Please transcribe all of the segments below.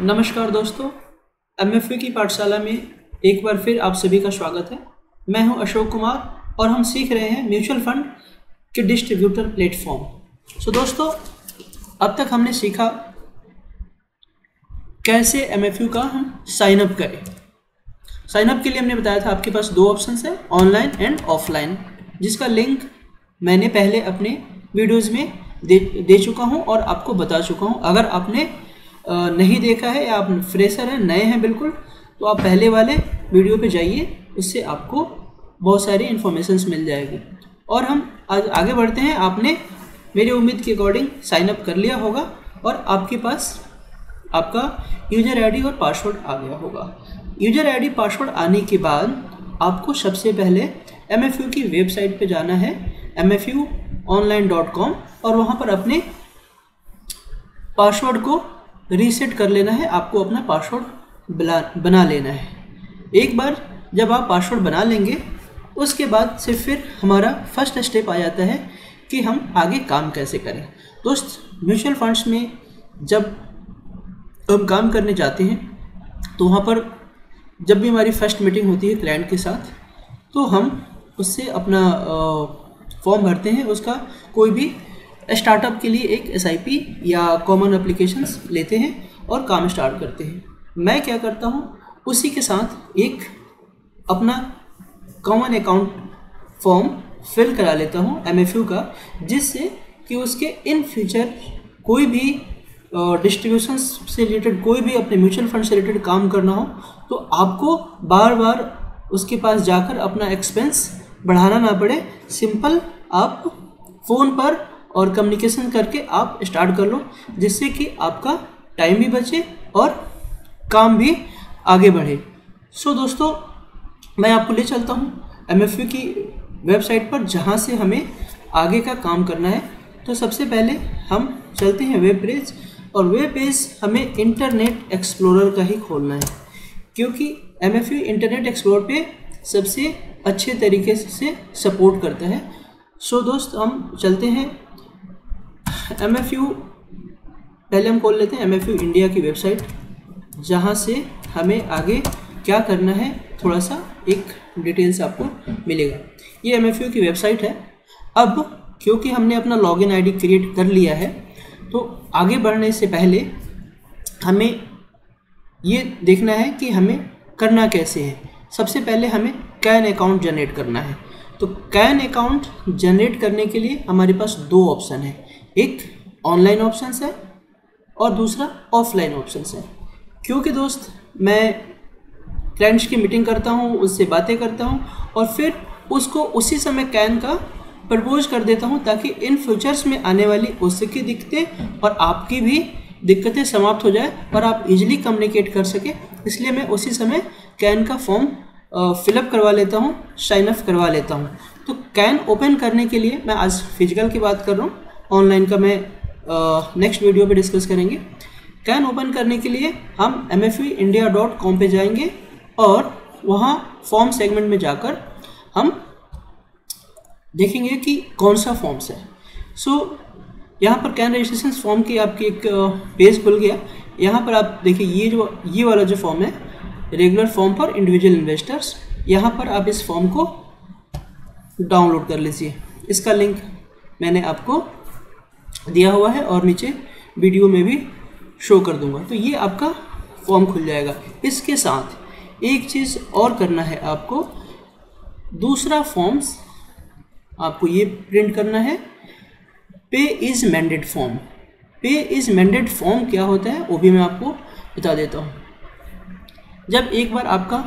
नमस्कार दोस्तों एमएफयू की पाठशाला में एक बार फिर आप सभी का स्वागत है। मैं हूँ अशोक कुमार और हम सीख रहे हैं म्यूचुअल फंड के डिस्ट्रीब्यूटर प्लेटफॉर्म। सो दोस्तों, अब तक हमने सीखा कैसे एमएफयू का हम साइन अप करें। साइन अप के लिए हमने बताया था, आपके पास दो ऑप्शन है ऑनलाइन एंड ऑफलाइन जिसका लिंक मैंने पहले अपने वीडियोज़ में दे दे चुका हूँ और आपको बता चुका हूँ। अगर आपने नहीं देखा है या आप फ्रेशर हैं, नए हैं बिल्कुल तो आप पहले वाले वीडियो पे जाइए, उससे आपको बहुत सारी इन्फॉर्मेशंस मिल जाएगी। और हम आज आगे बढ़ते हैं। आपने मेरी उम्मीद के अकॉर्डिंग साइन अप कर लिया होगा और आपके पास आपका यूज़र आईडी और पासवर्ड आ गया होगा। यूज़र आईडी पासवर्ड आने के बाद आपको सबसे पहले MFU की वेबसाइट पर जाना है एम ऑनलाइन डॉट कॉम और वहाँ पर अपने पासवर्ड को रीसेट कर लेना है, आपको अपना पासवर्ड बना लेना है। एक बार जब आप पासवर्ड बना लेंगे, उसके बाद से फिर हमारा फ़र्स्ट स्टेप आ जाता है कि हम आगे काम कैसे करें। दोस्त, म्यूचुअल फंड्स में जब हम काम करने जाते हैं तो वहाँ पर जब भी हमारी फ़र्स्ट मीटिंग होती है क्लाइंट के साथ तो हम उससे अपना फॉर्म भरते हैं, उसका कोई भी स्टार्टअप के लिए एक एसआईपी या कॉमन अप्लीकेशंस लेते हैं और काम स्टार्ट करते हैं। मैं क्या करता हूँ, उसी के साथ एक अपना कॉमन अकाउंट फॉर्म फिल करा लेता हूँ एम का, जिससे कि उसके इन फ्यूचर कोई भी डिस्ट्रीब्यूशन से रिलेटेड कोई भी अपने म्यूचुअल फंड से रिलेटेड काम करना हो तो आपको बार बार उसके पास जाकर अपना एक्सपेंस बढ़ाना ना पड़े। सिंपल आप फ़ोन पर और कम्युनिकेशन करके आप स्टार्ट कर लो जिससे कि आपका टाइम भी बचे और काम भी आगे बढ़े। सो so, दोस्तों मैं आपको ले चलता हूँ एम की वेबसाइट पर जहाँ से हमें आगे का काम करना है। तो सबसे पहले हम चलते हैं वेब पेज और वेब पेज हमें इंटरनेट एक्सप्लोरर का ही खोलना है क्योंकि एम इंटरनेट एक्सप्लोर पे सबसे अच्छे तरीके से सपोर्ट करता है। सो so, दोस्त हम चलते हैं एम एफ़ यू पहले हम खोल लेते हैं एम एफ़ यू इंडिया की वेबसाइट जहाँ से हमें आगे क्या करना है थोड़ा सा एक डिटेल्स आपको मिलेगा। ये एम एफ़ यू की वेबसाइट है। अब, क्योंकि हमने अपना लॉग लॉगिन आईडी क्रिएट कर लिया है तो आगे बढ़ने से पहले हमें ये देखना है कि हमें करना कैसे है। सबसे पहले हमें कैन अकाउंट जनरेट करना है। तो कैन अकाउंट जनरेट करने के लिए हमारे पास दो ऑप्शन है। एक ऑनलाइन ऑप्शन है और दूसरा ऑफलाइन ऑप्शन है। क्योंकि दोस्त, मैं क्लाइंट्स की मीटिंग करता हूँ, उससे बातें करता हूँ और फिर उसको उसी समय कैन का प्रपोज कर देता हूँ ताकि इन फ्यूचर्स में आने वाली उसकी दिक्कतें और आपकी भी दिक्कतें समाप्त हो जाए और आप इजीली कम्युनिकेट कर सके। इसलिए मैं उसी समय कैन का फॉर्म फिलअप करवा लेता हूँ साइन अप करवा लेता हूँ। तो कैन ओपन करने के लिए मैं आज फ़िज़िकल की बात कर रहा हूँ। ऑनलाइन का मैं नेक्स्ट वीडियो पे डिस्कस करेंगे। कैन ओपन करने के लिए हम M F India dot com पर जाएँगे और वहाँ फॉर्म सेगमेंट में जाकर हम देखेंगे कि कौन सा फॉर्म्स है। सो so, यहाँ पर कैन रजिस्ट्रेशन फॉर्म की आपकी एक पेज खुल गया। यहाँ पर आप देखिए ये जो ये वाला जो फॉर्म है regular form for individual investors यहाँ पर आप इस फॉर्म को डाउनलोड कर लीजिए। इसका लिंक मैंने आपको दिया हुआ है और नीचे वीडियो में भी शो कर दूँगा। तो ये आपका फॉर्म खुल जाएगा। इसके साथ एक चीज़ और करना है आपको। दूसरा फॉर्म्स आपको ये प्रिंट करना है। Pay is mandate form pay is mandate form क्या होता है, वो भी मैं आपको बता देता हूँ। जब एक बार आपका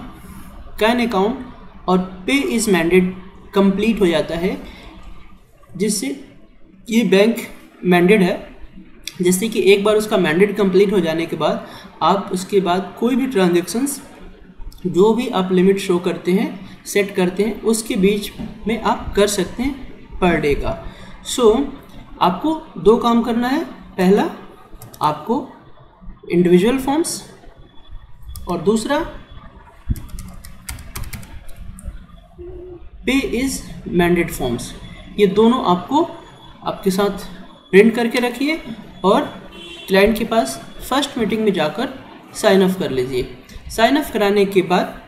कैन अकाउंट और पे इज़ मैंडेड कंप्लीट हो जाता है, जिससे ये बैंक मैंडेड है। जैसे कि एक बार उसका मैंडेड कंप्लीट हो जाने के बाद आप उसके बाद कोई भी ट्रांजेक्शन्स जो भी आप लिमिट शो करते हैं सेट करते हैं उसके बीच में आप कर सकते हैं पर डे का। सो so, आपको दो काम करना है। पहला आपको इंडिविजुअल फॉर्म्स और दूसरा पे इज़ मैंडेड फॉर्म्स ये दोनों आपको आपके साथ प्रिंट करके रखिए और क्लाइंट के पास फ़र्स्ट मीटिंग में जाकर साइन अप कर लीजिए। साइन अप कराने के बाद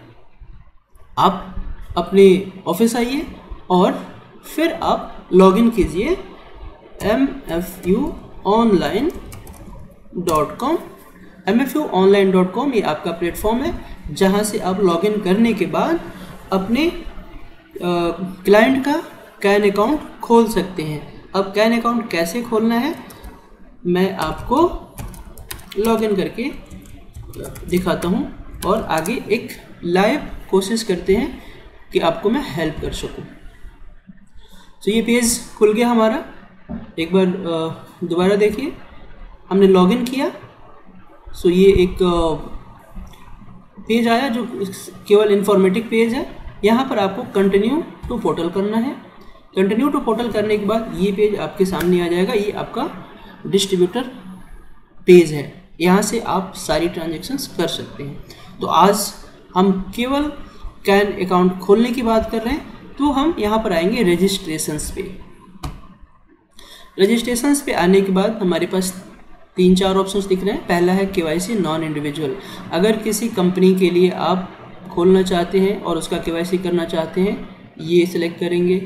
आप अपने ऑफ़िस आइए और फिर आप लॉगिन कीजिए M F U online dot com M F U online dot com ये आपका प्लेटफॉर्म है, जहाँ से आप लॉगिन करने के बाद अपने क्लाइंट का कैन अकाउंट खोल सकते हैं। अब कैन अकाउंट कैसे खोलना है? मैं आपको लॉगिन करके दिखाता हूँ और आगे एक लाइव कोशिश करते हैं कि आपको मैं हेल्प कर सकूँ। तो ये पेज खुल गया हमारा। एक बार दोबारा देखिए। हमने लॉगिन किया। सो ये एक पेज आया जो केवल इन्फॉर्मेटिव पेज है। यहाँ पर आपको कंटिन्यू टू पोर्टल करना है। कंटिन्यू टू पोर्टल करने के बाद ये पेज आपके सामने आ जाएगा, ये आपका डिस्ट्रीब्यूटर पेज है। यहाँ से आप सारी ट्रांजेक्शन्स कर सकते हैं। तो आज हम केवल कैन अकाउंट खोलने की बात कर रहे हैं तो हम यहाँ पर आएँगे रजिस्ट्रेशंस पे। रजिस्ट्रेशंस पे आने के बाद हमारे पास तीन चार ऑप्शंस दिख रहे हैं। पहला है के नॉन इंडिविजुअल अगर किसी कंपनी के लिए आप खोलना चाहते हैं और उसका के करना चाहते हैं, ये सिलेक्ट करेंगे।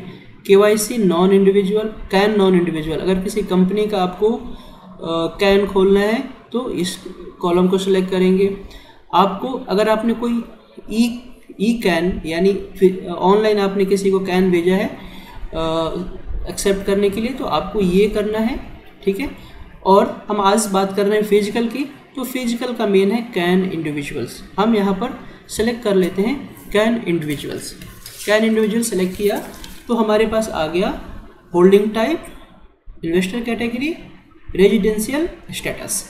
K Y C non individual, can non individual. अगर किसी कंपनी का आपको कैन खोलना है तो इस कॉलम को सिलेक्ट करेंगे। आपको, अगर आपने कोई ई ई कैन यानी ऑनलाइन आपने किसी को कैन भेजा है एक्सेप्ट करने के लिए तो आपको ये करना है, ठीक है? और हम आज बात कर रहे हैं फ़िज़िकल की तो फ़िज़िकल का मेन है कैन इंडिविजुअल्स। हम यहाँ पर सेलेक्ट कर लेते हैं CAN individuals. CAN individual select किया तो हमारे पास आ गया holding type investor category residential status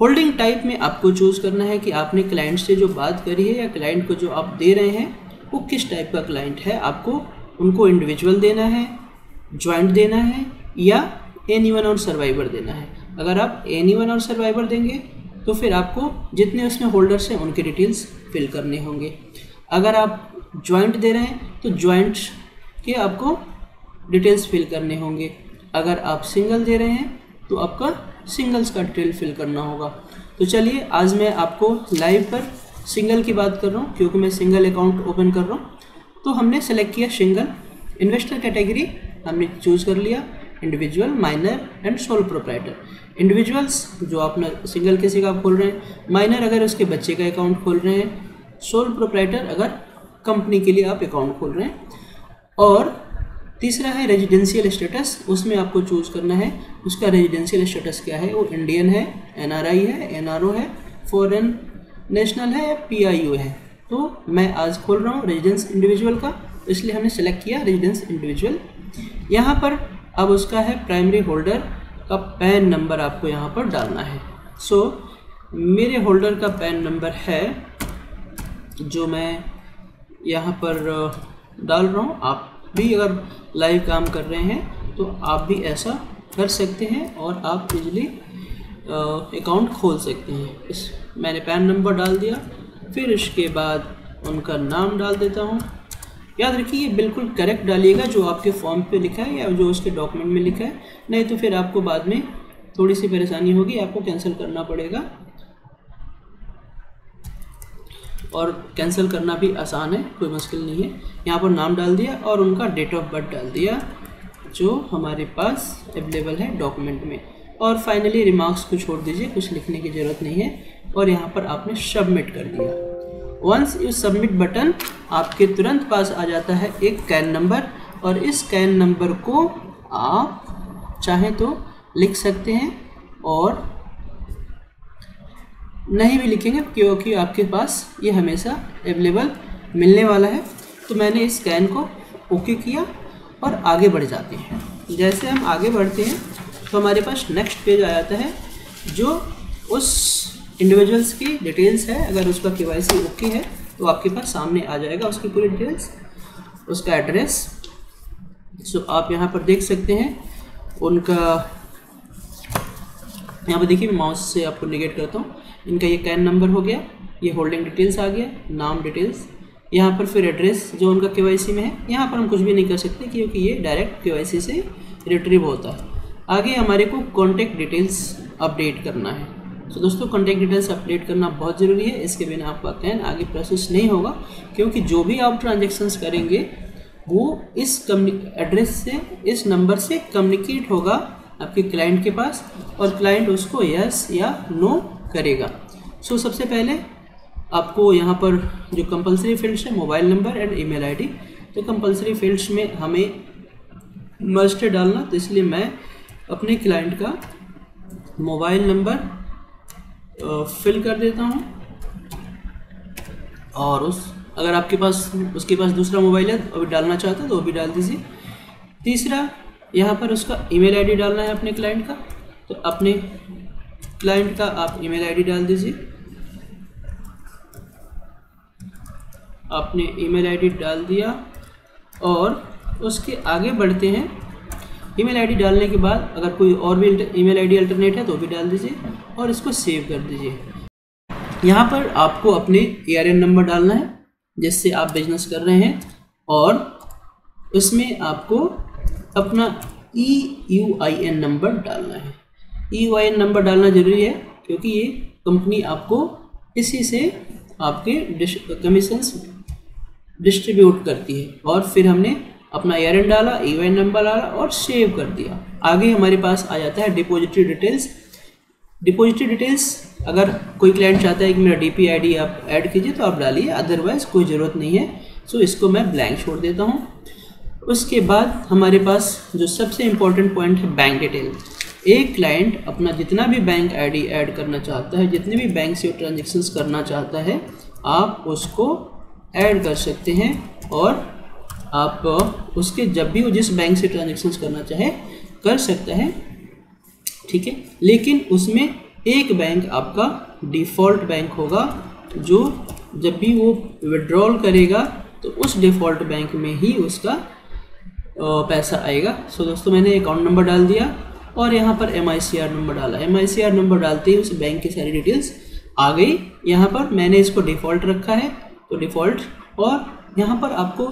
holding type में आपको चूज़ करना है कि आपने क्लाइंट से जो बात करी है या क्लाइंट को जो आप दे रहे हैं, वो किस टाइप का क्लाइंट है आपको उनको इंडिविजुअल देना है ज्वाइंट देना है या एनी वन और सर्वाइवर देना है। अगर आप एनी वन और सर्वाइवर देंगे तो फिर आपको जितने उसमें होल्डर्स हैं, उनके डिटेल्स फिल करने होंगे। अगर आप ज्वाइंट दे रहे हैं तो ज्वाइंट के आपको डिटेल्स फिल करने होंगे। अगर आप सिंगल दे रहे हैं तो आपका सिंगल्स का डिटेल फिल करना होगा। तो चलिए, आज मैं आपको लाइव पर सिंगल की बात कर रहा हूँ, क्योंकि मैं सिंगल अकाउंट ओपन कर रहा हूँ। तो हमने सेलेक्ट किया सिंगल इन्वेस्टर कैटेगरी हमने चूज़ कर लिया individual minor and sole proprietor individuals जो अपना सिंगल किसी का खोल रहे हैं माइनर अगर उसके बच्चे का अकाउंट खोल रहे हैं सोल प्रोपराइटर अगर कंपनी के लिए आप अकाउंट खोल रहे हैं। और तीसरा है रेजिडेंशियल स्टेटस उसमें आपको चूज़ करना है। उसका रेजिडेंशियल स्टेटस क्या है? वो इंडियन है एनआरआई है एनआरओ है फॉरेन नेशनल है या पीआईओ है। तो मैं आज खोल रहा हूँ रेजिडेंस इंडिविजुअल का इसलिए हमने सेलेक्ट किया रेजिडेंस इंडिविजुअल यहाँ पर अब उसका है प्राइमरी होल्डर का पैन नंबर आपको यहाँ पर डालना है। सो so, मेरे होल्डर का पैन नंबर है जो मैं यहाँ पर डाल रहा हूँ। आप भी अगर लाइव काम कर रहे हैं तो आप भी ऐसा कर सकते हैं और आप बिजली अकाउंट खोल सकते हैं। इस, मैंने पैन नंबर डाल दिया। फिर इसके बाद उनका नाम डाल देता हूँ। याद रखिए ये बिल्कुल करेक्ट डालिएगा जो आपके फॉर्म पे लिखा है या जो उसके डॉक्यूमेंट में लिखा है। नहीं तो फिर आपको बाद में थोड़ी सी परेशानी होगी, आपको कैंसिल करना पड़ेगा। और कैंसिल करना भी आसान है, कोई मुश्किल नहीं है। यहाँ पर नाम डाल दिया और उनका डेट ऑफ़ बर्थ डाल दिया, जो हमारे पास अवेलेबल है डॉक्यूमेंट में। और फाइनली रिमार्क्स को छोड़ दीजिए, कुछ लिखने की ज़रूरत नहीं है और यहाँ पर आपने सबमिट कर दिया। वंस यू सबमिट बटन आपके तुरंत पास आ जाता है एक कैन नंबर और इस कैन नंबर को आप चाहें तो लिख सकते हैं और नहीं भी लिखेंगे क्योंकि आपके पास ये हमेशा अवेलेबल मिलने वाला है। तो मैंने इस स्कैन को ओके किया और आगे बढ़ जाते हैं। जैसे हम आगे बढ़ते हैं तो हमारे पास नेक्स्ट पेज आ जाता है, जो उस इंडिविजुअल्स की डिटेल्स है। अगर उसका के ओके है तो आपके पास सामने आ जाएगा उसकी पूरी डिटेल्स उसका एड्रेस सो आप यहाँ पर देख सकते हैं, उनका, यहाँ पर देखिए माउस से आपको निगेट करता हूँ। इनका ये कैन नंबर हो गया, ये होल्डिंग डिटेल्स आ गया, नाम डिटेल्स यहाँ पर फिर एड्रेस जो उनका के में है, यहाँ पर हम कुछ भी नहीं कर सकते क्योंकि ये डायरेक्ट के से रिट्रीव होता है। आगे हमारे को कॉन्टेक्ट डिटेल्स अपडेट करना है। तो दोस्तों कॉन्टैक्ट डिटेल्स अपडेट करना बहुत ज़रूरी है। इसके बिना आपका कैन आगे प्रोसेस नहीं होगा, क्योंकि जो भी आप ट्रांजेक्शन्स करेंगे, वो इस एड्रेस से, इस नंबर से कम्युनिकेट होगा आपके क्लाइंट के पास और क्लाइंट उसको यस या नो करेगा। सो so, सबसे पहले आपको यहाँ पर जो कंपलसरी फील्ड्स है mobile number and email ID तो कंपलसरी फील्ड्स में हमें मस्ट डालना। तो इसलिए मैं अपने क्लाइंट का मोबाइल नंबर फिल कर देता हूँ। और उस अगर आपके पास उसके पास दूसरा मोबाइल है अभी डालना चाहते हैं तो वो भी डाल दीजिए। तीसरा यहाँ पर उसका ईमेल आईडी डालना है अपने क्लाइंट का। तो अपने क्लाइंट का आप ईमेल आईडी डाल दीजिए। आपने ईमेल आईडी डाल दिया और उसके आगे बढ़ते हैं। ईमेल आईडी डालने के बाद अगर कोई और भी ईमेल आईडी अल्टरनेट है तो भी डाल दीजिए और इसको सेव कर दीजिए। यहाँ पर आपको अपने ए नंबर डालना है, जिससे आप बिज़नेस कर रहे हैं और उसमें आपको अपना E U I N number डालना है। ई एन नंबर डालना ज़रूरी है, क्योंकि ये कंपनी आपको इसी से आपके कमीशन डिस्ट्रीब्यूट करती है। और फिर हमने अपना एयर डाला ई वाई नंबर डाला और सेव कर दिया। आगे हमारे पास आ जाता है डिपॉजिटरी डिटेल्स डिपॉजिटरी डिटेल्स अगर कोई क्लाइंट चाहता है कि मेरा डी पी आई डी आप ऐड कीजिए तो आप डालिए। अदरवाइज़ कोई ज़रूरत नहीं है। सो इसको मैं ब्लैंक छोड़ देता हूँ। उसके बाद हमारे पास जो सबसे इम्पोर्टेंट पॉइंट है बैंक डिटेल एक क्लाइंट अपना जितना भी बैंक आईडी ऐड करना चाहता है, जितने भी बैंक से ट्रांजेक्शन्स करना चाहता है, आप उसको ऐड कर सकते हैं और आप उसके जब भी वो जिस बैंक से ट्रांजेक्शन्स करना चाहे कर सकता है, ठीक है? लेकिन उसमें एक बैंक आपका डिफ़ॉल्ट बैंक होगा, जो जब भी वो विड्रॉल करेगा तो उस डिफ़ॉल्ट बैंक में ही उसका पैसा आएगा। सो दोस्तों, मैंने अकाउंट नंबर डाल दिया और यहाँ पर MICR नंबर डाला। MICR नंबर डालते ही उस बैंक की सारी डिटेल्स आ गई। यहाँ पर मैंने इसको डिफ़ॉल्ट रखा है तो डिफ़ॉल्ट और यहाँ पर आपको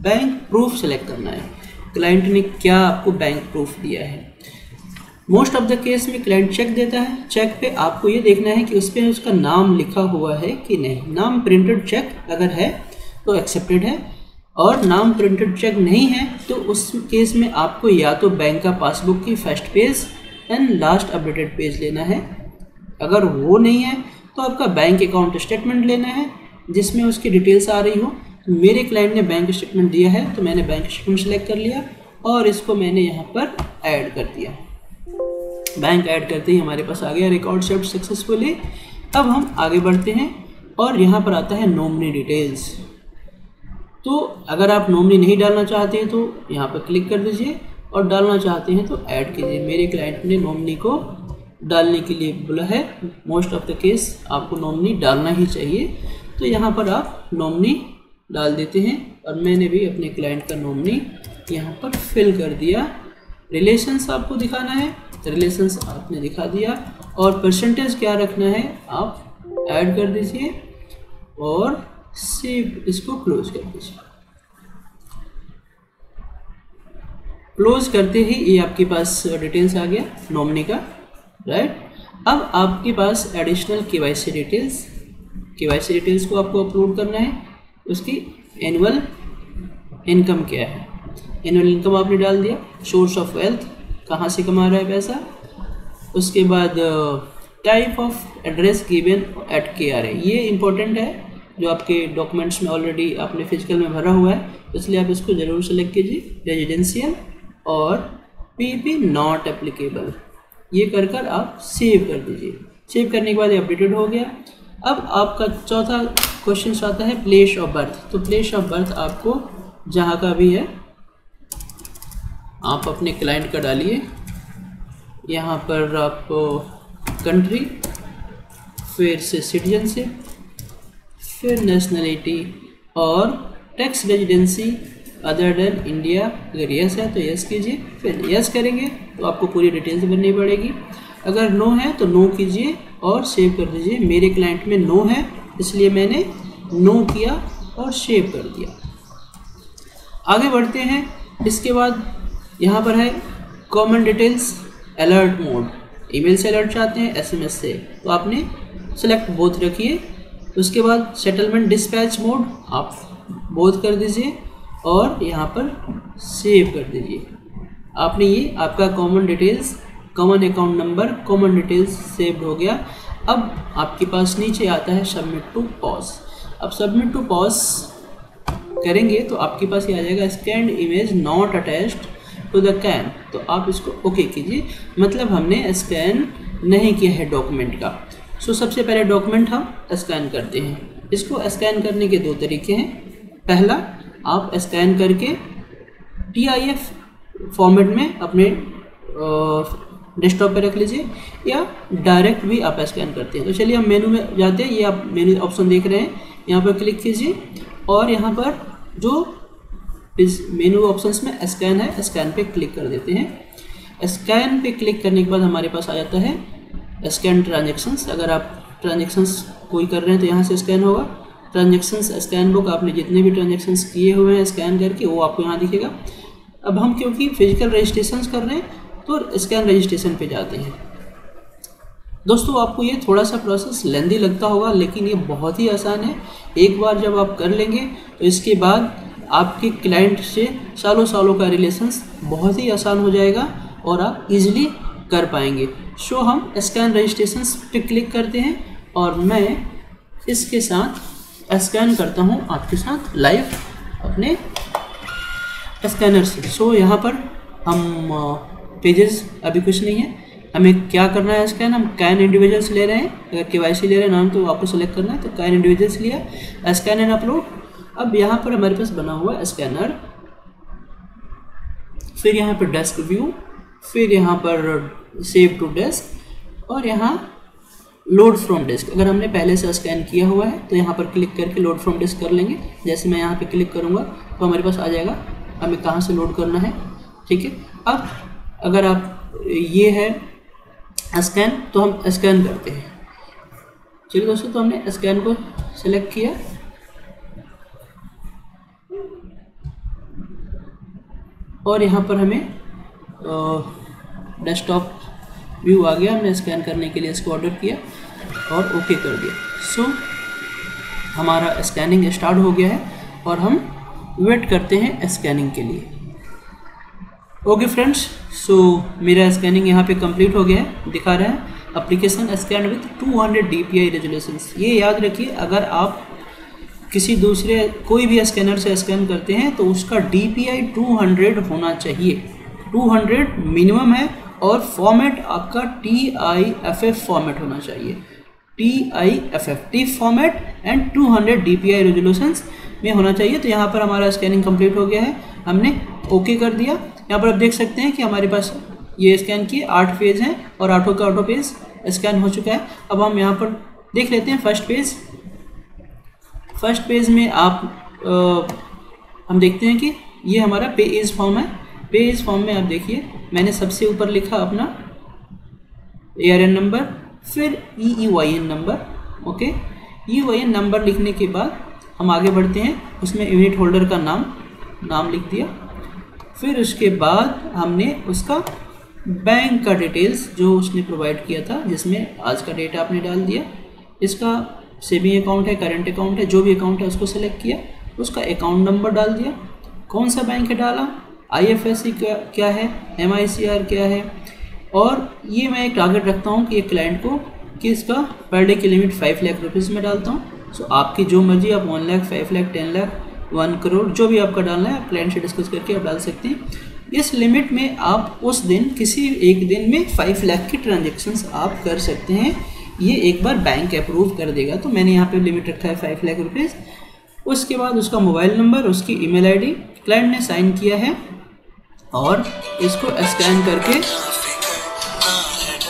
बैंक प्रूफ सेलेक्ट करना है। क्लाइंट ने क्या आपको बैंक प्रूफ दिया है? मोस्ट ऑफ़ द केस में क्लाइंट चेक देता है। चेक पे आपको ये देखना है कि उस पर उसका नाम लिखा हुआ है कि नहीं। नाम प्रिंटेड चेक अगर है तो एक्सेप्टेड है। और नाम प्रिंटेड चेक नहीं है तो उस केस में आपको या तो बैंक का पासबुक की first page and last updated page लेना है। अगर वो नहीं है तो आपका बैंक अकाउंट स्टेटमेंट लेना है, जिसमें उसकी डिटेल्स आ रही हो। मेरे क्लाइंट ने बैंक स्टेटमेंट दिया है तो मैंने बैंक स्टेटमेंट सेलेक्ट कर लिया और इसको मैंने यहाँ पर ऐड कर दिया। बैंक ऐड करते ही हमारे पास आ गया रिकॉर्ड सेट सक्सेसफुली अब हम आगे बढ़ते हैं और यहाँ पर आता है नॉमनी डिटेल्स तो अगर आप नॉमनी नहीं डालना चाहते हैं तो यहाँ पर क्लिक कर दीजिए और डालना चाहते हैं तो ऐड कीजिए। मेरे क्लाइंट ने नॉमनी को डालने के लिए बोला है मोस्ट ऑफ़ द केस आपको नॉमनी डालना ही चाहिए। तो यहाँ पर आप नॉमनी डाल देते हैं और मैंने भी अपने क्लाइंट का नॉमनी यहाँ पर फिल कर दिया। रिलेशंस आपको दिखाना है रिलेशंस आपने दिखा दिया। और परसेंटेज क्या रखना है, आप ऐड कर दीजिए और सेव इसको क्लोज कर दीजिए क्लोज करते ही ये आपके पास डिटेल्स आ गया नॉमनी का राइट अब आपके पास एडिशनल के डिटेल्स के डिटेल्स को आपको अपलोड करना है। उसकी एनुअल इनकम क्या है? एनुअल इनकम आपने डाल दिया सोर्स ऑफ़ वेल्थ कहाँ से कमा रहा है पैसा? उसके बाद type of address given at के आर ये इंपॉर्टेंट है। जो आपके डॉक्यूमेंट्स में ऑलरेडी आपने फ़िज़िकल में भरा हुआ है, इसलिए आप इसको ज़रूर सेलेक्ट कीजिए रेजिडेंशियल और पी पी नॉट एप्लीकेबल ये कर कर आप सेव कर दीजिए। सेव करने के बाद ये अपडेटेड हो गया। अब आपका चौथा क्वेश्चन आता है प्लेस ऑफ़ बर्थ तो प्लेस ऑफ़ बर्थ आपको जहाँ का भी है, आप अपने क्लाइंट का डालिए। यहाँ पर आपको कंट्री फिर से सिटीजनशिप फिर नेशनलिटी और tax residency other than India अगर यस है तो यस कीजिए, फिर यस करेंगे तो आपको पूरी डिटेल्स भरनी पड़ेगी। अगर नो है तो नो कीजिए और सेव कर दीजिए। मेरे क्लाइंट में नो है, इसलिए मैंने नो किया और सेव कर दिया। आगे बढ़ते हैं। इसके बाद यहाँ पर है common details alert mode email से अलर्ट चाहते हैं एसएमएस से। तो आपने सेलेक्ट बोथ रखिए। उसके बाद सेटलमेंट डिस्पैच मोड आप बोध कर दीजिए और यहाँ पर सेव कर दीजिए। आपने ये आपका common details common account number common details saved हो गया। अब आपके पास नीचे आता है सबमिट टू पॉज अब सबमिट टू पॉज करेंगे तो आपके पास ये आ जाएगा scanned image not attached to the CAN तो आप इसको ओके कीजिए। मतलब हमने स्कैन नहीं किया है डॉक्यूमेंट का। सो सबसे पहले डॉक्यूमेंट हम स्कैन करते हैं। इसको स्कैन करने के दो तरीके हैं। पहला, आप स्कैन करके टी फॉर्मेट में अपने डेस्कटॉप पे रख लीजिए या डायरेक्ट भी आप स्कैन करते हैं। तो चलिए हम मेनू में जाते हैं। ये आप मेनू ऑप्शन देख रहे हैं। यहाँ पर क्लिक कीजिए और यहाँ पर जो इस मेनू ऑप्शंस में स्कैन है स्कैन पे क्लिक कर देते हैं। स्कैन पे क्लिक करने के बाद हमारे पास आ जाता है स्कैन ट्रांजेक्शन्स अगर आप ट्रांजेक्शन्स कोई कर रहे हैं तो यहाँ से स्कैन होगा। ट्रांजेक्शन्स स्कैन बुक आपने जितने भी ट्रांजेक्शन्स किए हुए हैं स्कैन करके वो आपको यहाँ दिखेगा। अब हम क्योंकि फ़िज़िकल रजिस्ट्रेशन कर रहे हैं तो स्कैन रजिस्ट्रेशन पे जाते हैं। दोस्तों, आपको ये थोड़ा सा प्रोसेस लेंदी लगता होगा, लेकिन ये बहुत ही आसान है। एक बार जब आप कर लेंगे तो इसके बाद आपके क्लाइंट से सालों सालों का रिलेशंस बहुत ही आसान हो जाएगा और आप इजीली कर पाएँगे। सो हम स्कैन रजिस्ट्रेशन पे क्लिक करते हैं और मैं इसके साथ स्कैन करता हूँ आपके साथ लाइव अपने स्कैनर से सो यहाँ पर हम पेजेस अभी कुछ नहीं है। हमें क्या करना है स्कैन हम कैन इंडिविजुअल्स ले रहे हैं। अगर के वाई सी ले रहे हैं, नाम तो आपको सेलेक्ट करना है तो कैन इंडिविजुअल्स लिया स्कैन एंड अपलोड अब यहाँ पर हमारे पास बना हुआ है स्कैनर फिर यहाँ पर डेस्क व्यू फिर यहाँ पर सेव टू डेस्क और यहाँ लोड फ्रॉम डिस्क अगर हमने पहले से स्कैन किया हुआ है तो यहाँ पर क्लिक करके लोड फ्रॉम डिस्क कर लेंगे। जैसे मैं यहाँ पे क्लिक करूँगा तो हमारे पास आ जाएगा, हमें कहाँ से लोड करना है, ठीक है? अब अगर आप ये है स्कैन तो हम स्कैन करते हैं। चलिए दोस्तों तो हमने स्कैन को सिलेक्ट किया। और यहाँ पर हमें डेस्कटॉप व्यू आ गया हमने स्कैन करने के लिए इसको ऑर्डर किया और ओके कर दिया। सो so, हमारा स्कैनिंग स्टार्ट हो गया है और हम वेट करते हैं स्कैनिंग के लिए। ओके फ्रेंड्स सो मेरा स्कैनिंग यहाँ पे कंप्लीट हो गया है दिखा रहा है। Application scan with 200 hundred D P I resolution ये याद रखिए अगर आप किसी दूसरे कोई भी स्कैनर से स्कैन करते हैं तो उसका D P I two hundred होना चाहिए। 200 मिनिमम है और फॉर्मेट आपका T I F F format होना चाहिए। T I F F T format and 200 hundred D P I resolution में होना चाहिए। तो यहाँ पर हमारा स्कैनिंग कंप्लीट हो गया है। हमने ओके कर दिया। यहाँ पर आप देख सकते हैं कि हमारे पास ये स्कैन किए आठ पेज हैं और आठों का आठों पेज स्कैन हो चुका है। अब हम यहाँ पर देख लेते हैं फ़र्स्ट पेज फ़र्स्ट पेज में आप आ, हम देखते हैं कि ये हमारा पे इज़ फॉर्म है। पे इज़ फॉर्म में आप देखिए, मैंने सबसे ऊपर लिखा अपना ए आर एन नंबर फिर E E Y N number okay E Y N number लिखने के बाद हम आगे बढ़ते हैं, उसमें यूनिट होल्डर का नाम नाम लिख दिया। फिर उसके बाद हमने उसका बैंक का डिटेल्स जो उसने प्रोवाइड किया था, जिसमें आज का डेटा आपने डाल दिया। इसका सेविंग अकाउंट है करेंट अकाउंट है, जो भी अकाउंट है, उसको सेलेक्ट किया। उसका अकाउंट नंबर डाल दिया। कौन सा बैंक है डाला? आईएफएससी क्या क्या है? एमआईसीआर क्या है? और ये मैं एक टारगेट रखता हूँ कि एक क्लाइंट को कि इसका पर डे की लिमिट फाइव लाख रुपीज़ में डालता हूँ। सो आपकी जो मर्ज़ी, आप one lakh five lakh ten lakh one crore जो भी आपका डालना है आप क्लाइंट से डिस्कस करके आप डाल सकते हैं। इस लिमिट में आप उस दिन, किसी एक दिन में फाइव लाख की ट्रांजेक्शन्स आप कर सकते हैं। ये एक बार बैंक अप्रूव कर देगा। तो मैंने यहाँ पे लिमिट रखा है फाइव लाख रुपीज़ उसके बाद उसका मोबाइल नंबर उसकी ईमेल आईडी क्लाइंट ने साइन किया है। और इसको स्कैन करके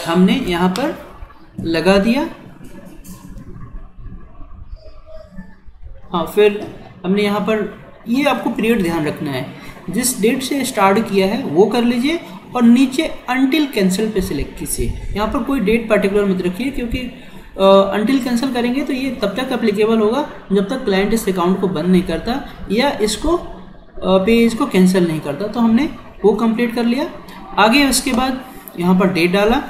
हमने यहाँ पर लगा दिया। हाँ फिर हमने यहाँ पर ये आपको पीरियड ध्यान रखना है। जिस डेट से स्टार्ट किया है, वो कर लीजिए और नीचे अनटिल कैंसिल पे सिलेक्ट कीजिए। यहाँ पर कोई डेट पर्टिकुलर मत रखिए क्योंकि अनटिल कैंसिल करेंगे तो ये तब तक अप्लीकेबल होगा जब तक क्लाइंट इस अकाउंट को बंद नहीं करता या इसको पेज को कैंसिल नहीं करता। तो हमने वो कंप्लीट कर लिया। आगे उसके बाद यहाँ पर डेट डाला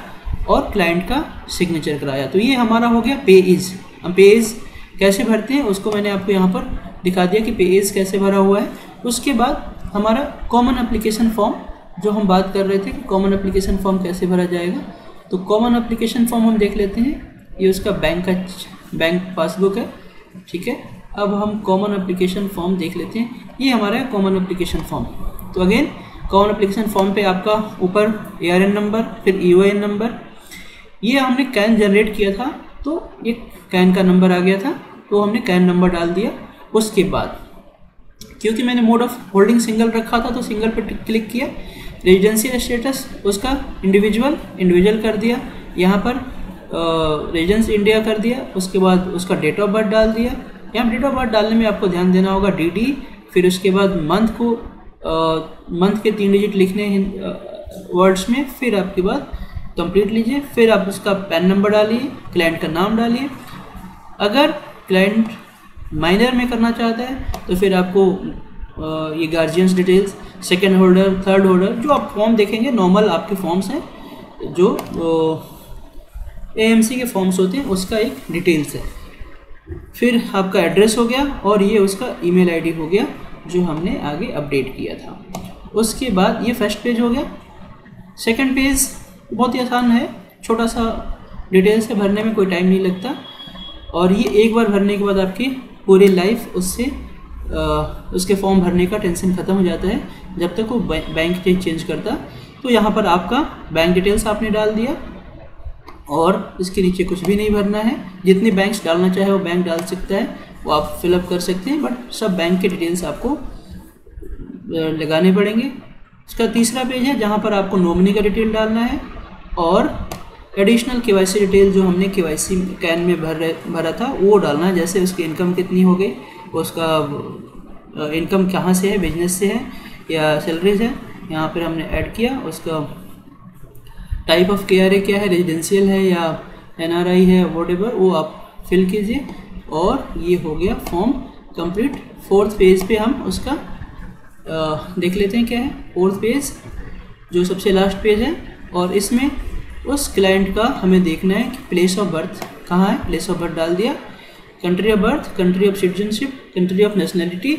और क्लाइंट का सिग्नेचर कराया। तो ये हमारा हो गया पे इज़ हम पे इज़ कैसे भरते हैं, उसको मैंने आपको यहाँ पर दिखा दिया कि पे इज़ कैसे भरा हुआ है। उसके बाद हमारा कॉमन एप्लीकेशन फॉर्म जो हम बात कर रहे थे कि कॉमन एप्लीकेशन फॉर्म कैसे भरा जाएगा। तो कॉमन एप्लीकेशन फॉर्म हम देख लेते हैं। ये उसका बैंक का बैंक पासबुक है। ठीक है? अब हम कॉमन एप्लीकेशन फॉर्म देख लेते हैं। ये हमारा कॉमन एप्लीकेशन फॉर्म तो अगेन कॉमन एप्लीकेशन फॉर्म पे आपका ऊपर एआरएन नंबर फिर ई नंबर ये हमने कैन जनरेट किया था तो ये कैन का नंबर आ गया था तो हमने कैन नंबर डाल दिया। उसके बाद, क्योंकि मैंने मोड ऑफ़ होल्डिंग सिंगल रखा था तो सिंगल पर क्लिक किया रेजिडेंशियल स्टेटस उसका इंडिविजुअल इंडिविजुअल कर दिया, यहाँ पर रेजिडेंस इंडिया कर दिया, उसके बाद उसका डेट ऑफ़ बर्थ डाल दिया। यहाँ डेट ऑफ़ बर्थ डालने में आपको ध्यान देना होगा डी फिर उसके बाद मंथ को मंथ के तीन डिजिट लिखने वर्ड्स में फिर आपके बाद कंप्लीट लीजिए फिर आप उसका पैन नंबर डालिए क्लाइंट का नाम डालिए। अगर क्लाइंट माइनर में करना चाहता है तो फिर आपको आ, ये guardians details second holder third holder जो आप फॉर्म देखेंगे नॉर्मल आपके फॉर्म्स हैं जो ए के फॉर्म्स होते हैं उसका एक डिटेल्स है। फिर आपका एड्रेस हो गया और ये उसका ईमेल आईडी हो गया। जो हमने आगे अपडेट किया था। उसके बाद ये फ़र्स्ट पेज हो गया। सेकंड पेज बहुत ही आसान है। छोटा सा डिटेल्स है भरने में कोई टाइम नहीं लगता। और ये एक बार भरने के बाद आपकी पूरी लाइफ उससे आ, उसके फॉर्म भरने का टेंशन ख़त्म हो जाता है। जब तक वो बैंक चेंज करता। तो यहाँ पर आपका बैंक डिटेल्स आपने डाल दिया। और इसके नीचे कुछ भी नहीं भरना है। जितने बैंक्स डालना चाहे वो बैंक डाल सकता है। वो आप फिलअप कर सकते हैं बट सब बैंक के डिटेल्स आपको लगाने पड़ेंगे। इसका तीसरा पेज है, जहाँ पर आपको नॉमिनी का डिटेल डालना है और एडिशनल के वाई डिटेल जो हमने के वाई कैन में भर भरा था, वो डालना है। जैसे उसकी इनकम कितनी हो गई, उसका इनकम कहाँ से है बिज़नेस से है, या सैलरीज है, यहाँ पर हमने ऐड किया। उसका टाइप ऑफ़ के क्या है रेजिडेंशियल है या एन आर आई है वॉट वो आप फिल कीजिए। और ये हो गया फॉर्म कंप्लीट फोर्थ पेज पे हम उसका आ, देख लेते हैं क्या है. फोर्थ पेज जो सबसे लास्ट पेज है और इसमें उस क्लाइंट का हमें देखना है कि प्लेस ऑफ़ बर्थ कहाँ है. प्लेस ऑफ़ बर्थ डाल दिया. Country of birth country of citizenship country of nationality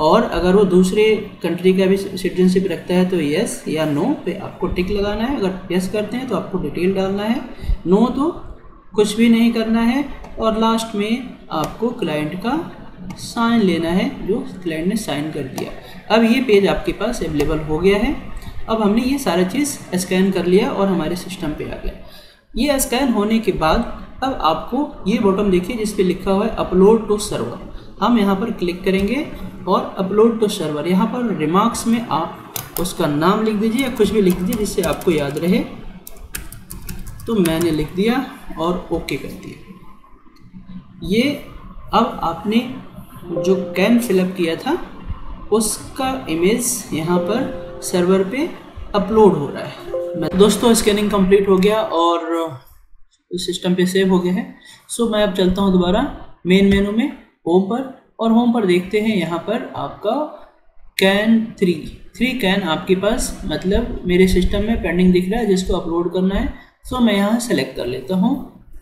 और अगर वो दूसरे कंट्री का भी सिटीजनशिप रखता है तो यस या नो पे आपको टिक लगाना है. अगर यस करते हैं तो आपको डिटेल डालना है. नो तो कुछ भी नहीं करना है और लास्ट में आपको क्लाइंट का साइन लेना है, जो क्लाइंट ने साइन कर दिया। अब ये पेज आपके पास अवेलेबल हो गया है। अब हमने ये सारा चीज़ स्कैन कर लिया और हमारे सिस्टम पे आ गया। ये स्कैन होने के बाद अब आपको ये बॉटम देखिए, जिस पे लिखा हुआ है अपलोड टू सर्वर हम यहाँ पर क्लिक करेंगे और अपलोड टू सर्वर यहाँ पर रिमार्क्स में आप उसका नाम लिख दीजिए या कुछ भी लिख दीजिए जिससे आपको याद रहे। तो मैंने लिख दिया और ओके कर दिया। ये अब आपने जो कैन फिलअप किया था, उसका इमेज यहाँ पर सर्वर पे अपलोड हो रहा है। दोस्तों, स्कैनिंग कंप्लीट हो गया और सिस्टम पे सेव हो गया है। सो, मैं अब चलता हूँ दोबारा मेन मेनू में, होम पर। और होम पर देखते हैं यहाँ पर आपका कैन थ्री। थ्री कैन आपके पास मतलब मेरे सिस्टम में पेंडिंग दिख रहा है, जिसको अपलोड करना है। सो मैं यहाँ सेलेक्ट कर लेता हूँ।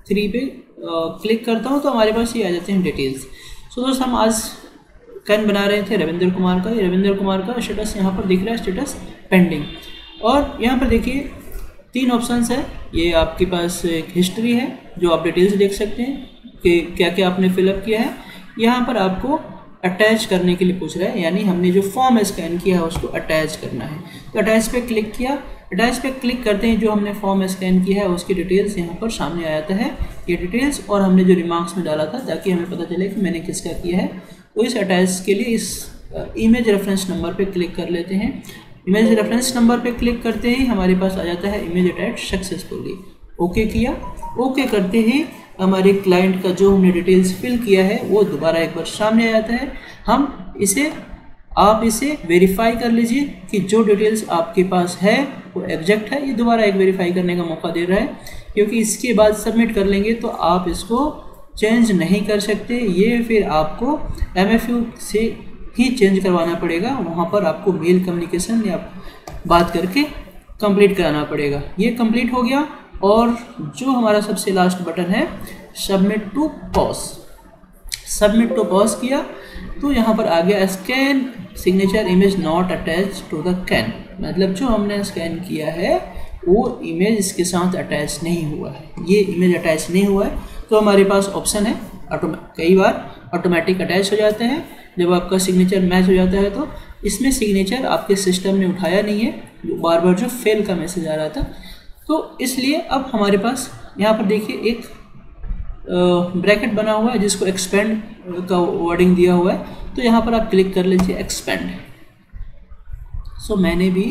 थ्री पे क्लिक करता हूँ तो हमारे पास ये आ जाते हैं डिटेल्स सो दोस्त, हम आज कैन बना रहे थे रविंद्र कुमार का। ये रविंद्र कुमार का स्टेटस यहाँ पर दिख रहा है स्टेटस पेंडिंग और यहाँ पर देखिए, तीन ऑप्शंस है। ये आपके पास एक हिस्ट्री है, जो आप डिटेल्स देख सकते हैं कि क्या क्या आपने फिलअप किया है। यहाँ पर आपको अटैच करने के लिए पूछ रहा है, यानी हमने जो फॉर्म स्कैन किया है उसको अटैच करना है। तो अटैच पे क्लिक किया। अटैच पे क्लिक करते हैं जो हमने फॉर्म स्कैन किया है, उसकी डिटेल्स यहाँ पर सामने आ जाता है। ये डिटेल्स और हमने जो रिमार्क्स में डाला था, ताकि हमें पता चले कि मैंने किसका किया है। तो इस अटैच के लिए इस इमेज रेफरेंस नंबर पे क्लिक कर लेते हैं। इमेज रेफरेंस नंबर पे क्लिक करते ही हमारे पास आ जाता है इमेज अटैच सक्सेसफुली ओके किया। ओके करते ही हमारे क्लाइंट का जो हमने डिटेल्स फिल किया है, वो दोबारा एक बार सामने आ जाता है। हम इसे, आप इसे वेरीफाई कर लीजिए कि जो डिटेल्स आपके पास है, वो एग्जैक्ट है। ये दोबारा एक वेरीफाई करने का मौका दे रहा है, क्योंकि इसके बाद सबमिट कर लेंगे तो आप इसको चेंज नहीं कर सकते। ये फिर आपको एमएफयू से ही चेंज करवाना पड़ेगा। वहाँ पर आपको मेल कम्युनिकेशन या बात करके कंप्लीट कराना पड़ेगा। ये कंप्लीट हो गया। और जो हमारा सबसे लास्ट बटन है submit to pause submit to pause किया तो यहाँ पर आ गया scan signature image not attach to the CAN मतलब जो हमने स्कैन किया है, वो इमेज इसके साथ अटैच नहीं हुआ है। ये इमेज अटैच नहीं हुआ है तो हमारे पास ऑप्शन है कई बार ऑटोमेटिक अटैच हो जाते हैं। जब आपका सिग्नेचर मैच हो जाता है तो इसमें सिग्नेचर आपके सिस्टम ने उठाया नहीं है। बार बार जो फेल का मैसेज आ रहा था तो इसलिए अब हमारे पास यहाँ पर देखिए एक ब्रैकेट बना हुआ है जिसको एक्सपेंड का वर्डिंग दिया हुआ है। तो यहाँ पर आप क्लिक कर लीजिए एक्सपेंड सो मैंने भी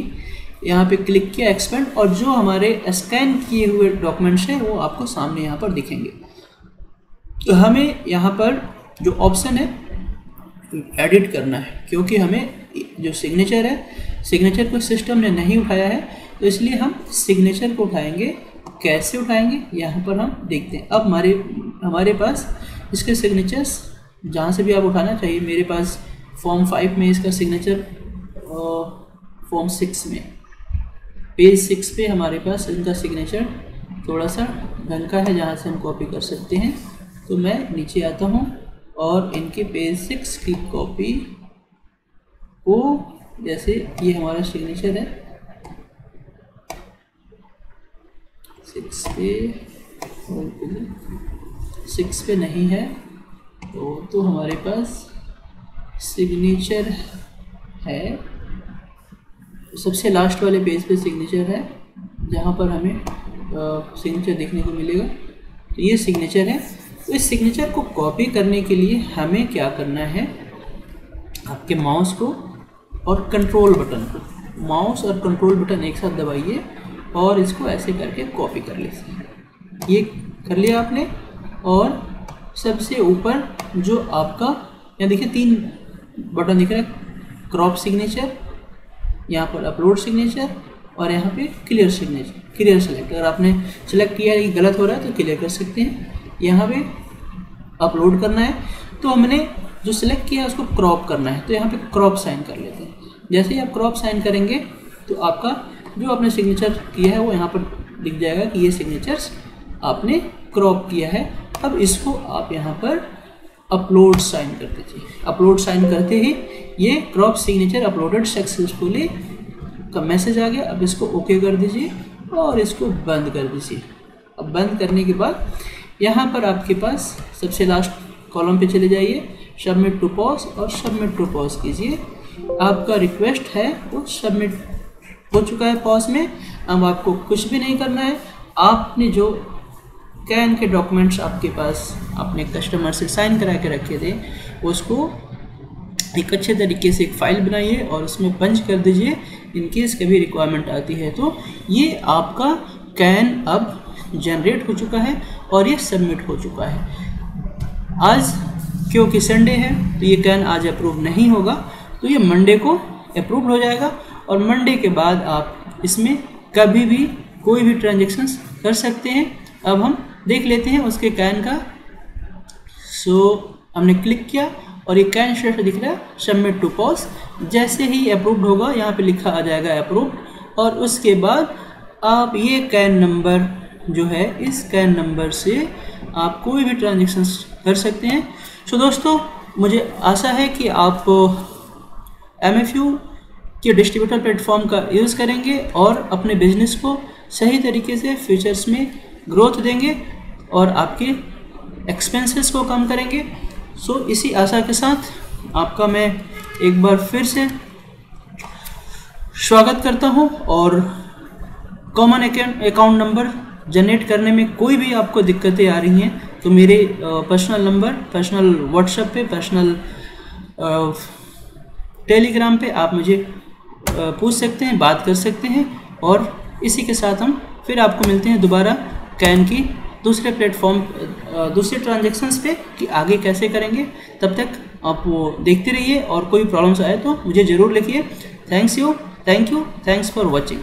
यहाँ पे क्लिक किया एक्सपेंड और जो हमारे स्कैन किए हुए डॉक्यूमेंट्स हैं, वो आपको सामने यहाँ पर दिखेंगे। तो हमें यहाँ पर जो ऑप्शन है एडिट करना है, क्योंकि हमें जो सिग्नेचर है सिग्नेचर को सिस्टम ने नहीं उठाया है। तो इसलिए हम सिग्नेचर को उठाएँगे, कैसे उठाएँगे, यहाँ पर हम देखते हैं। अब हमारे हमारे पास इसके सिग्नेचर्स जहाँ से भी आप उठाना चाहिए, मेरे पास फॉर्म फाइव में इसका सिग्नेचर फॉर्म सिक्स में। पेज सिक्स पे हमारे पास इनका सिग्नेचर थोड़ा सा ढंग का है, जहाँ से हम कॉपी कर सकते हैं। तो मैं नीचे आता हूँ, और इनके पेज सिक्स की कॉपी को, जैसे ये हमारा सिग्नेचर है सिक्स पे सिक्स पे नहीं है तो तो हमारे पास सिग्नेचर है। सबसे लास्ट वाले पेज पे सिग्नेचर है, जहाँ पर हमें सिग्नेचर देखने को मिलेगा। तो ये सिग्नेचर है। तो इस सिग्नेचर को कॉपी करने के लिए हमें क्या करना है? आपके माउस को और कंट्रोल बटन को। माउस और कंट्रोल बटन एक साथ दबाइए। और इसको ऐसे करके कॉपी कर लीजिए ये कर लिया आपने और सबसे ऊपर जो आपका, यहाँ देखिए तीन बटन दिख रहा है क्रॉप सिग्नेचर यहाँ पर अपलोड सिग्नेचर और यहाँ पे क्लियर सिग्नेचर क्लियर सेलेक्ट अगर आपने सेलेक्ट किया है गलत हो रहा है तो क्लियर कर सकते हैं। यहाँ पे अपलोड करना है। तो हमने जो सिलेक्ट किया है उसको क्रॉप करना है। तो यहाँ पे क्रॉप साइन कर लेते हैं। जैसे ही आप क्रॉप साइन करेंगे तो आपका जो आपने सिग्नेचर किया है, वो यहाँ पर दिख जाएगा कि ये सिग्नेचर्स आपने क्रॉप किया है। अब इसको आप यहाँ पर अपलोड साइन कर दीजिए। अपलोड साइन करते ही ये क्रॉप सिग्नेचर अपलोडेड सक्सेसफुली का मैसेज आ गया। अब इसको ओके कर दीजिए और इसको बंद कर दीजिए। अब बंद करने के बाद यहाँ पर आपके पास सबसे लास्ट कॉलम पे चले जाइए। सबमिट टू पॉज और सबमिट टू पॉज कीजिए। आपका रिक्वेस्ट है वो सबमिट हो चुका है पॉज में। अब आपको कुछ भी नहीं करना है। आपने जो कैन के डॉक्यूमेंट्स आपके पास अपने कस्टमर से साइन करा के रखे थे, उसको एक अच्छे तरीके से एक फ़ाइल बनाइए और उसमें पंच कर दीजिए इनकेस कभी रिक्वायरमेंट आती है। तो ये आपका कैन अब जनरेट हो चुका है और ये सबमिट हो चुका है। आज क्योंकि संडे है तो ये कैन आज अप्रूव नहीं होगा तो ये मंडे को अप्रूव हो जाएगा। और मंडे के बाद आप इसमें कभी भी कोई भी ट्रांजेक्शन्स कर सकते हैं। अब हम देख लेते हैं उसके कैन का। सो so, हमने क्लिक किया और ये कैन शेट दिख रहा है सबमिट टू पॉज जैसे ही अप्रूव्ड होगा यहाँ पे लिखा आ जाएगा अप्रूव्ड और उसके बाद आप ये कैन नंबर जो है इस कैन नंबर से आप कोई भी ट्रांजेक्शन कर सकते हैं। सो so, दोस्तों मुझे आशा है कि आप एम एफ़ यू के डिस्ट्रीब्यूटर प्लेटफॉर्म का यूज़ करेंगे और अपने बिज़नेस को सही तरीके से फ्यूचर्स में ग्रोथ देंगे और आपके एक्सपेंसेस को कम करेंगे। सो इसी आशा के साथ आपका मैं एक बार फिर से स्वागत करता हूँ और कॉमन अकाउंट नंबर जनरेट करने में कोई भी आपको दिक्कतें आ रही हैं तो मेरे पर्सनल नंबर पर्सनल व्हाट्सएप पे पर्सनल टेलीग्राम पे आप मुझे पूछ सकते हैं, बात कर सकते हैं और इसी के साथ हम फिर आपको मिलते हैं दोबारा कैन की दूसरे प्लेटफॉर्म दूसरे ट्रांजेक्शन्स पे कि आगे कैसे करेंगे। तब तक आप वो देखते रहिए और कोई प्रॉब्लम्स आए तो मुझे ज़रूर लिखिए। Thanks you, thank you, thanks for watching.